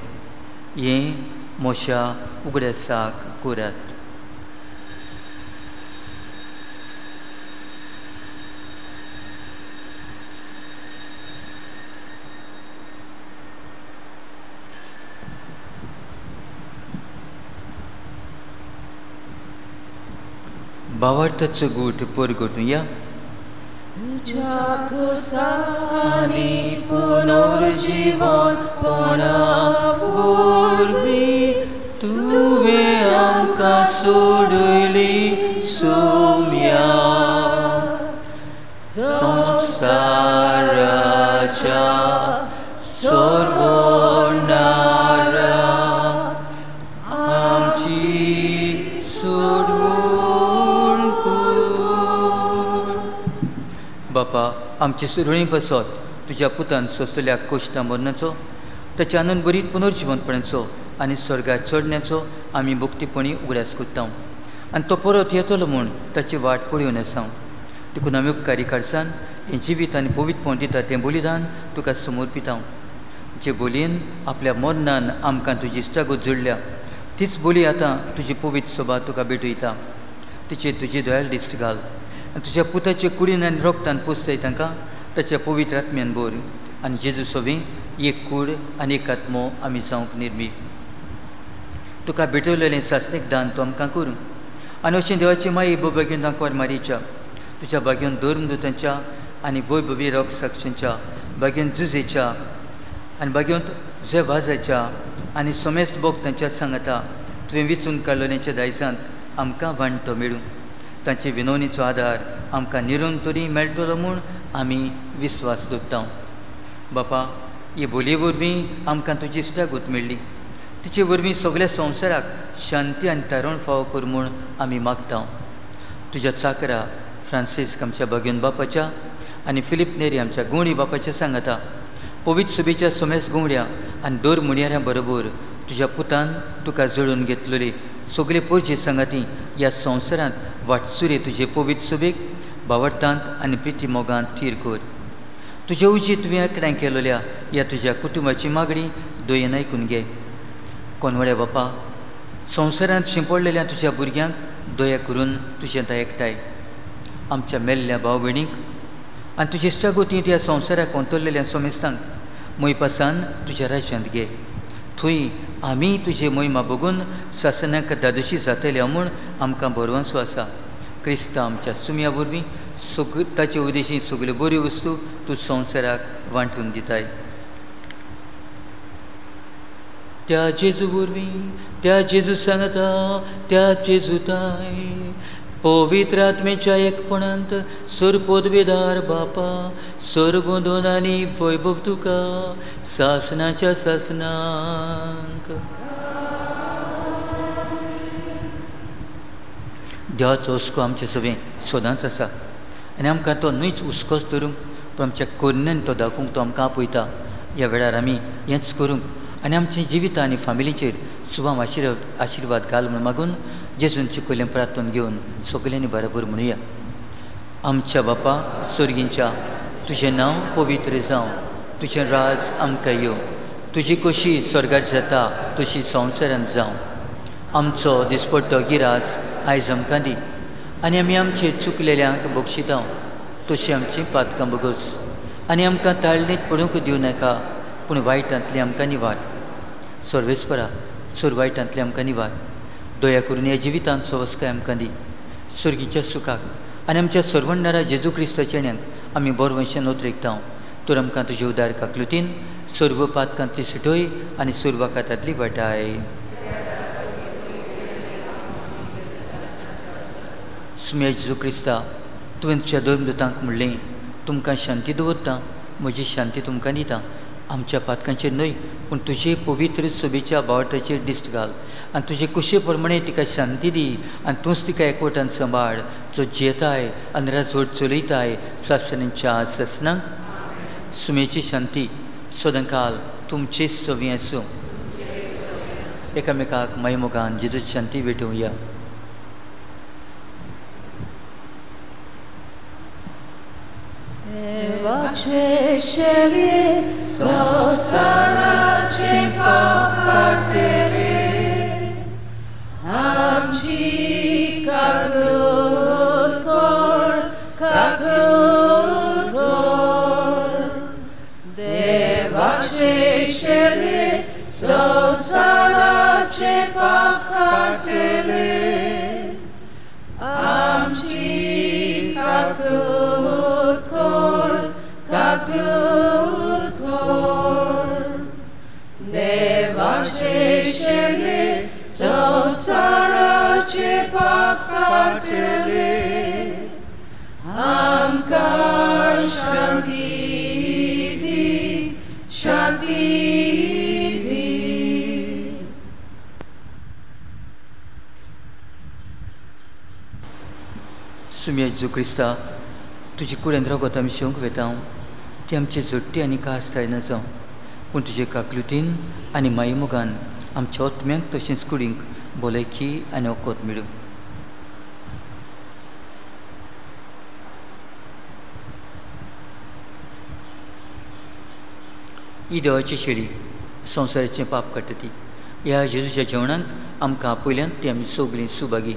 हें म्हज्या उगड्यासाक करात भावार्थाचो गूट या. तुझ्या कुसानी पुनर्जीवन पणापूर्वी तुवें आमकां सोडली सो बापा आमची सुरळी बसत तुज्या पुतान सोंसलेल्या कोश्टा मरणाचो ताच्या आनंद बरी पुनर्जिवंतपणाचो आनी स्वर्गात चडण्याचो आमी मुक्तीपणी उगड्यास कोत्ता आनी तो परत येतलो म्हूण ताची वाट पळयोवन आसा देखून आमी उपकारी काळसान हें जिवीत आनी पवित्रपण दिता तें बलिदान तुका समर्पित जे बोलयेन आपल्या मरणान आमकां तुजी इश्टागत जोडल्या तीच बोली आतां तुजी पवित्र सभा तुका भेटयता तिचेर तुजी दोयाल दिश्ट घाल. तुज्या पुताचे कुडीन आनी रोगतान पुसताय तांकां? ताच्या पवित्र आत्म्यान बोर. आनी जेजू सोबी एक कूड आनी एक आत्मो आमी जावंक निर्मी तुका भेटवलेलें सासनीक दान तूं आमकां करूं. आनी अशें देवाची माई बागेन तांकां मारीच्या. तुज्या बागेन धर्म दुतांच्या आनी वैभवी रोग साक्षींच्या बागेन झुजेच्या आनी बागेंत जे वाजाच्या आनी भोग भोगतांच्या सांगता तुवें विचून काडलेल्या दायजांत आमकां वांटो मेळूं. तांचे विनवणीचो आदार आमकां निरोन तरी मेळटलो म्हूण आमी विस्वास दवरता बापा हे बोलये वरवीं आमकां तुजी इश्टागूत मेळ्ळी. तिचे वरवीं सगळ्या संवसाराक शांती आनी तारण फावो कर म्हूण आमी मागता. तुज्या चाकरा फ्रांसीस आमच्या भगिन बापाच्या आनी फिलीप नेरी आमच्या गुणी बापाच्या सांगता पवित सुबेच्या सोमेस गुवड्या आनी दर मुणयाऱ्यां बरोबर तुज्या पुतान तुका जळून घेतलेली सगली पोरची संगती ह्या संवसारांत वाटसुरे तुजे पवित सुबेक बावडतांत आनी प्रिती मोगांत थीर कर. तुजे उजी तुवें एकठांय केलोल्या ह्या तुज्या कुटुंबाची मागणी दोयेन आयकून घे. कोनवड्या बापा संवसारांत शिंपडलेल्या तुज्या भुरग्यांक दया करून तुजें आतां एकठांय आमच्या मेल्ल्या भाव भयणीक आनी तुजे इश्टागोतींत ह्या संवसाराक कोंतरलेल्या सोमेस्तांक मोयपासान तुज्या राज्यांत घे. थंय आमी तुजी मोहिमा बघून सासनाक दादोशी जातले म्हूण आमकां बरवंसो आसा क्रिस्तांव आमच्या सुम्या वरवीं सग ताचे उद्देशी सगल्यो बऱ्यो वस्तू तूं संवसाराक वांटून दिताय. त्या जेजू वरवीं त्या जेजू सांगता त्या जेजूताय आत्मेच्या एकपणांत सर पदवेदार बापा सर्गोदोन आनी वैभव तुका सासनाच्या सासनांक देवाचो हुस्को आमचे सगळें सोदांच आसा. आनी आमकां तो न्हूच हुस्कोच धरूंक पूण आमच्या कोन्यान तो दाखोवंक तो आमकां आपयता. ह्या वेळार आमी हेंच करूंक आनी आमचें जिविता आनी फामिलीचेर शुभम आशिर्वाद आशिर्वाद घाल म्हूण मागून जेजूंची चिकयलें प्रार्थन घेवन सगल्यांनी बरोबर म्हणुया. आमच्या बापा स्वर्गींच्या तुजें नांव पवित्र जावं. तुजें राज आमकां येवं. तुजी कशी स्वर्गार जाता तशी संवसारांत जावं. आमचो दिसपट्टो गिरास आयज आमकां दी. आनी आमी आमचे चुकलेल्यांक बक्षितांव. तशी आमची पातकां बगोस. आनी आमकां ताळणीत पडूंक दिवं नाका पूण वायटांतली आमकां निवार. सर्वेस्परा सुर वायटांतली आमकां निवार. दया करून ह्या जिवितांत सवस्काय आमकां दी सुर्गीच्या सुखाक आनी आमच्या सर्वणारा जेजू क्रिस्ताच्या येण्याक आमी बरो वंशान नोत्रेकता तर आमकां तुजे उदार काकलुतीन सर्व पातकांतली सुटोय आनी सुरवाकातांतली वटाय सुम्या जेजू क्रिस्ता तुवें तुज्या धर्मदुतांक म्हणलें तुमकां शांती दवरता म्हजी शांती तुमकां दिता. आमच्या पातकांचेर न्हय पूण तुजे पवित्र सभेच्या बावटाचेर दिश्ट घाल. आनी तुजे कुशे प्रमाणे तिका शांती दी आनी तूंच तिका एकवटान सांबाळ जो जेताय आनी राजवट चलयताय सासण्यांच्या ससनांक सुमेची शांती सदांकाल तुमचे सवी आसूं एकामेकाक मैमुगान जिजू शांती भेटोवया Devace șelie, sosarace pacatele, Amci ca crutkor, ca crutkor, de vaceșele sau sarace pacatele. Amci ca crutkor, ca crutkor, păcatele, am ca șantidi, șantidi. सुम्या जेजू क्रिस्ता तुजी कुडेन रगत आमी शेवंक वेता ती आमची झट्टी आनी कास्ताय जावं पूण तुजे काकलुतीन आनी माई मोगान आमच्या ओतम्यांक तशेंच कुडींक भलायकी आनी ओकोत मेळूं ही देवाची शेळी संवसाराचें पाप काडटा ती ह्या जेजूच्या जेवणांत आमकां पयल्यान ती आमी सगळीं सुभागी.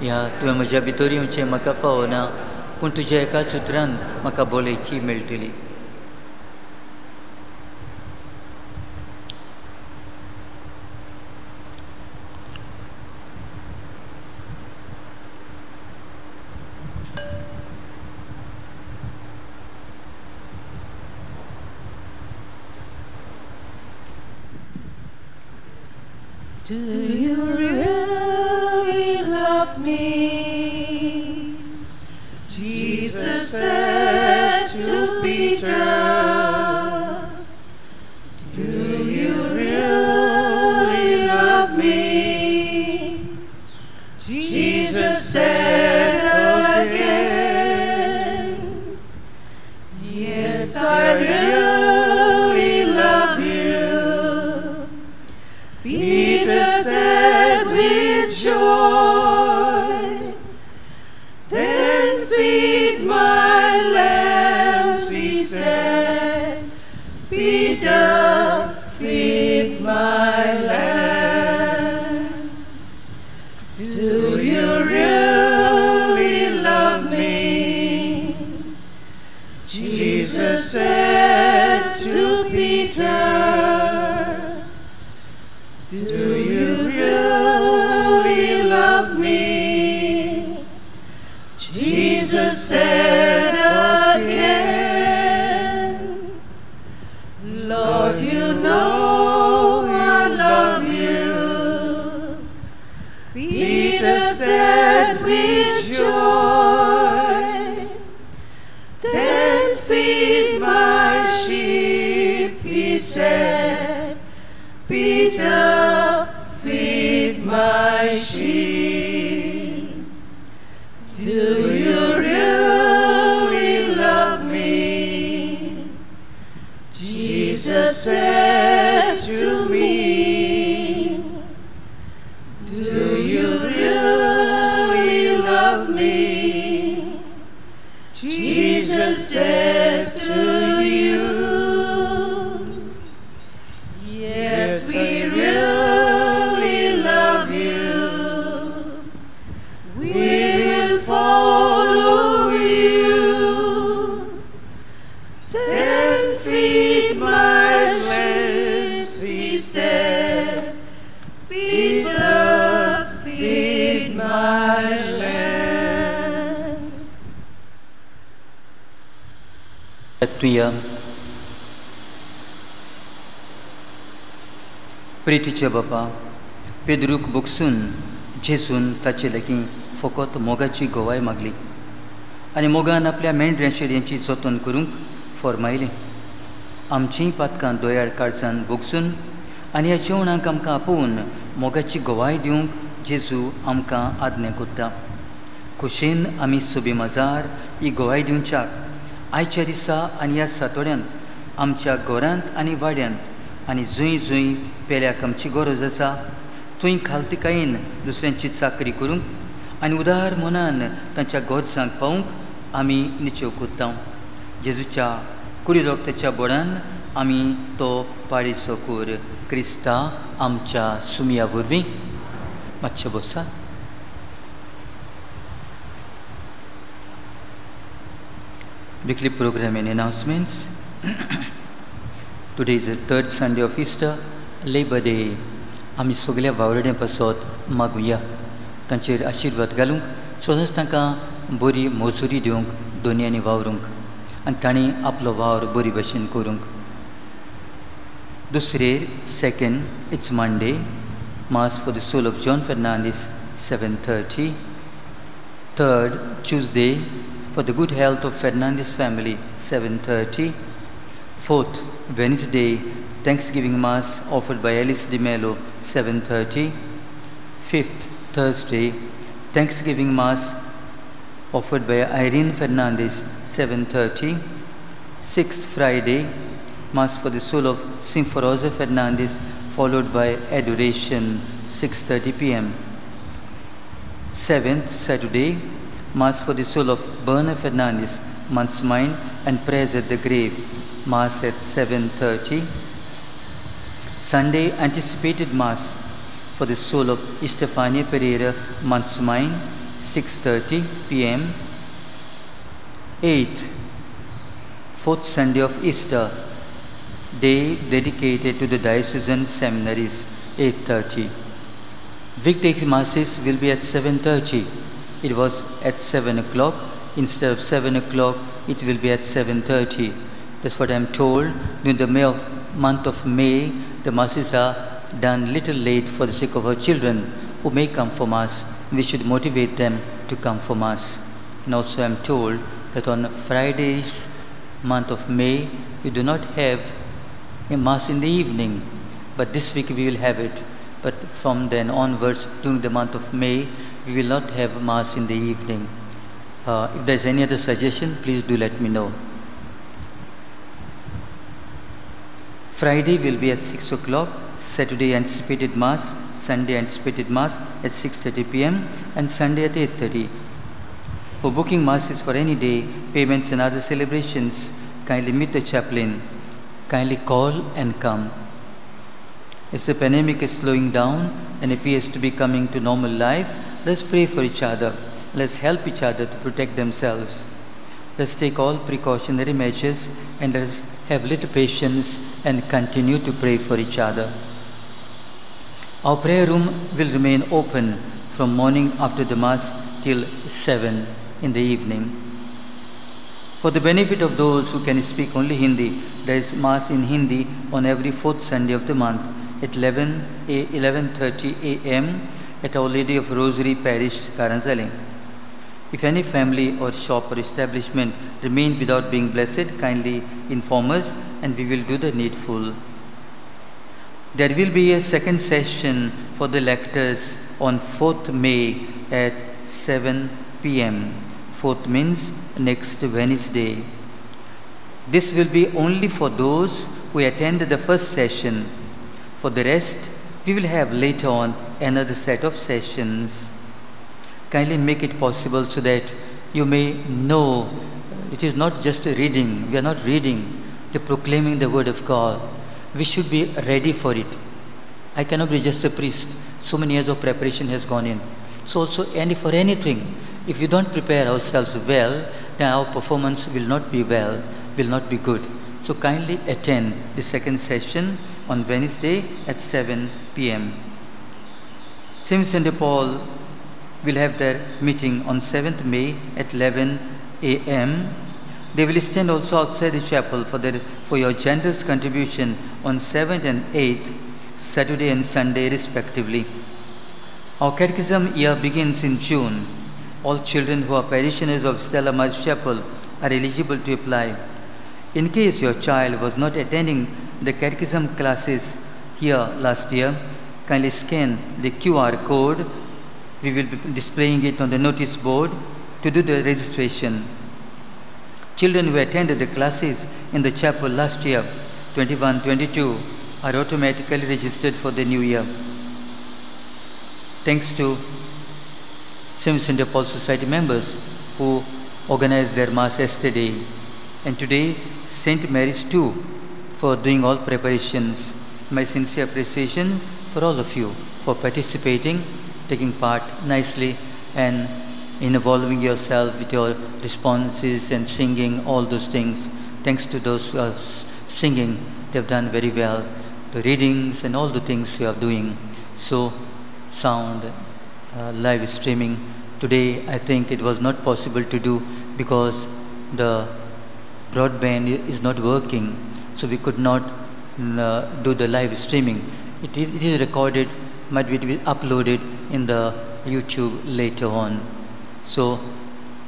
ह्या तुवें म्हज्या भितर येवचें म्हाका फावना पूण तुज्या एकाच उतरान म्हाका भलायकी मेळटली. sorry तुया प्रितीचे बापा पेद्रूक बुकसून जेसून ताचे लागीं फकत मोगाची गोवाय मागली आनी मोगान आपल्या मेंढऱ्यांचेर शेळयांची जतन करूंक फरमायलें आमचीं पातकां दोयाळ काळजान बुगसून आनी ह्या जेवणाक आमकां आपोवन मोगाची गोवाय दिवंक जेजू आमकां आज्ञा कोत्ता खुशेन आमी सुबे मजार ही गोवाय दिवच्याक आयच्या दिसा आनी ह्या सातोड्यांत आमच्या घरांत आनी वाड्यांत आनी जुंय जुंय पेल्याक आमची गरज आसा. थंय खालतिकायेन दुसऱ्यांची चाकरी करूंक आनी उदार मनान तांच्या गरजांक पावूंक आमी निचेव कोत्ता जेजूच्या कुडी रोगताच्या बोडान आमी तो पाळी कूर क्रिस्ता आमच्या सुमया वरवीं. मातशें बसात. Weekly program and announcements. Today is the third Sunday of Easter, Labor Day. आमी सगल्या वावरड्यां पासत मागुया तांचेर आशिर्वाद घालूंक सदांच तांकां बरी मजुरी दिवंक दोनयांनी वावरूंक आनी तांणी आपलो वावर बरी भशेन करूंक दुसरेर second it's Monday mass for the soul of John Fernandes seven thirty third Tuesday for the good health of Fernandez family 7:30 fourth Wednesday Thanksgiving Mass offered by Alice Di Mello 7:30 fifth Thursday Thanksgiving Mass offered by Irene Fernandez 7:30 sixth Friday Mass for the soul of Sinforosa Fernandez followed by adoration 6:30 p.m. seventh Saturday Mass for the soul of Berna Fernandez, month's mind and prayers at the grave, Mass at 7.30. Sunday anticipated Mass for the soul of Estefania Pereira Mansmine, 6.30 p.m. 8. Fourth Sunday of Easter, day dedicated to the diocesan seminaries, 8.30. Weekday masses will be at 7.30. It was at 7 o'clock. Instead of 7 o'clock, it will be at 7.30. That's what I'm told. During the of, month of May, the masses are done little late for the sake of our children who may come for mass. We should motivate them to come for mass. And also I'm told that on Fridays, month of May, we do not have a mass in the evening, but this week we will have it. But from then onwards, during the month of May, we will not have mass in the evening. Uh, if there is any other suggestion, please do let me know. Friday will be at 6 o'clock, Saturday anticipated Mass, Sunday anticipated Mass at 6.30 p.m. and Sunday at 8.30. For booking Masses for any day, payments and other celebrations, kindly meet the chaplain. Kindly call and come. As the pandemic is slowing down and appears to be coming to normal life, let's pray for each other. Let's help each other to protect themselves. Let's take all precautionary measures and let's have little patience and continue to pray for each other. Our prayer room will remain open from morning after the Mass till 7 in the evening. For the benefit of those who can speak only Hindi, there is Mass in Hindi on every fourth Sunday of the month at 11 a, 11.30 a.m. at Our Lady of Rosary Parish, Karanzaling. If any family or shop or establishment remain without being blessed, kindly inform us and we will do the needful. There will be a second session for the lectors on 4th May at 7 p.m. 4th means next Wednesday. This will be only for those who attended the first session. For the rest, we will have later on another set of sessions. Kindly make it possible so that you may know uh, it is not just a reading. We are not reading, the proclaiming the word of God. We should be ready for it. I cannot be just a priest. So many years of preparation has gone in. So also any for anything, if we don't prepare ourselves well, then our performance will not be well, will not be good. So kindly attend the second session on Wednesday at 7 p.m. St. St. Paul will have their meeting on 7th May at 11 a.m. They will stand also outside the chapel for, their, for your generous contribution on 7th and 8th, Saturday and Sunday respectively. Our catechism year begins in June. All children who are parishioners of Stella Maris Chapel are eligible to apply. In case your child was not attending the catechism classes here last year, kindly scan the QR code. We will be displaying it on the notice board to do the registration. Children who attended the classes in the chapel last year, 21 22, are automatically registered for the new year. Thanks to St. St. Paul Society members who organized their Mass yesterday, and today St. Mary's too for doing all preparations. My sincere appreciation for all of you for participating, taking part nicely, and in involving yourself with your responses and singing, all those things. Thanks to those who are singing, they've done very well. The readings and all the things you are doing. So, sound, uh, live streaming. Today, I think it was not possible to do because the broadband is not working, so we could not uh, do the live streaming. It it is recorded, might be uploaded in the YouTube later on. So,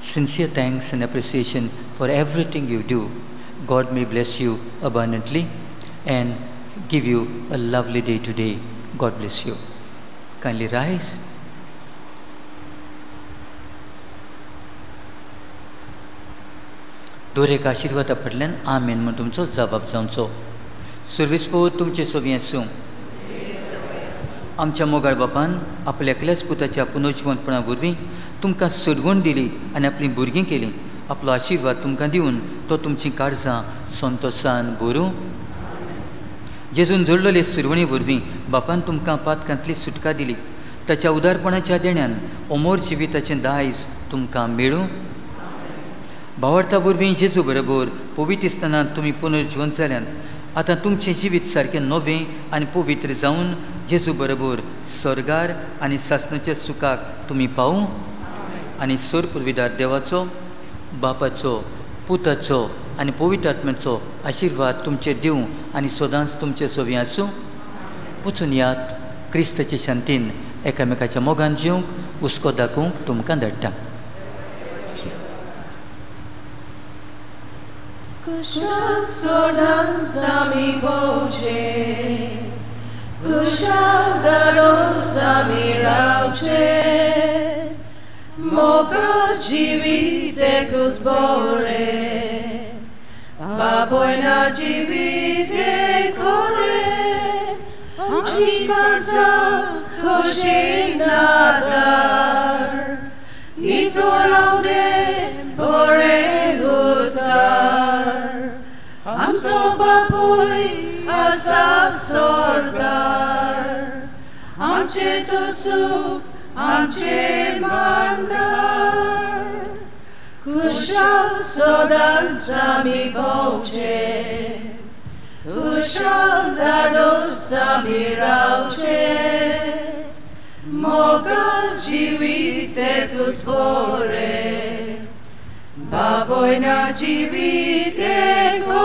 sincere thanks and appreciation for everything you do. God may bless you abundantly and give you a lovely day today. God bless you. Kindly rise. दोरेक आशिर्वादा फाटल्यान आमेन म्हण तुमचो जबाब जावचो. सुरविस्पो तुमचे सोबी आसूं. आमच्या मोगाळ बापान आपल्या एकल्याच पुताच्या पुनर्जिवंतपणा वरवीं तुमकां सोडवण दिली आनी आपली भुरगीं केलीं. आपलो आशिर्वाद तुमकां दिवन तो तुमचीं काळजां संतोशान भरूं. जेजून जोडलेले सुरवणी वरवीं बापान तुमकां पातकांतली सुटका दिली. ताच्या उदारपणाच्या देण्यान अमोर जिविताचें दायज तुमकां मेळूं. भावार्था वरवीं जेजू बरोबर पवित्रस्तानांत तुमी पुनर्जीवन जाल्यात आतां तुमचें जिवीत सारकें नवें आनी पवित्र जावन जेजू बरोबर स्वर्गार आनी सासणाच्या सुखाक तुमी पावूं आनी सोर पुर्विदार देवाचो बापाचो पुताचो आनी पवित्र आत्म्याचो आशिर्वाद तुमचे दिवं आनी सदांच तुमचे सोबी आसूं. वचून यात क्रिस्ताचे शांतीन एकामेकाच्या मोगान जिवंक हुस्को दाखोवंक तुमकां धाडटा. Kushal sami boche, Kushal daro sami rauche, Moko jivite kuzbore, Baboina jivite kore, Anchikaza koshinadar, Nito laude borego, Amso baboy asa sorgar Amche tusuk amche mandar Kushal sodan sami boche Kushal dado sami rauche Mogal jivite kuspore Baboy Baboina dziviteko